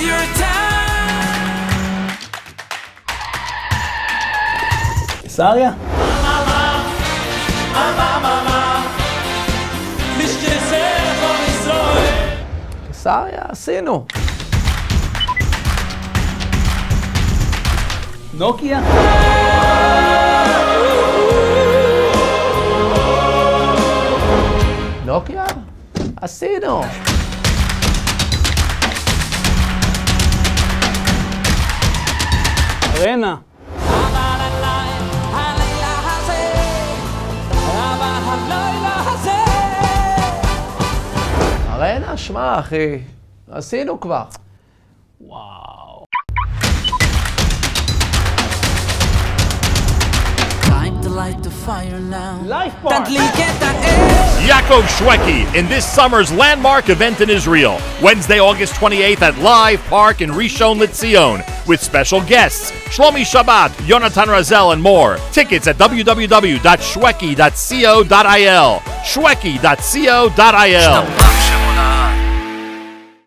your time. קיסריה? קיסריה, עשינו. נוקיה? נוקיה? עשינו. ארנה. ארנה, שמע, אחי, עשינו כבר. וואו. Light the fire now. תדליק את האש. Yaakov Shweki in this summer's landmark event in Israel, Wednesday, August 28th at Live Park in Rishon LeZion, with special guests Shlomi Shabbat, Yonatan Razel, and more. Tickets at www.shweki.co.il. Shweki.co.il.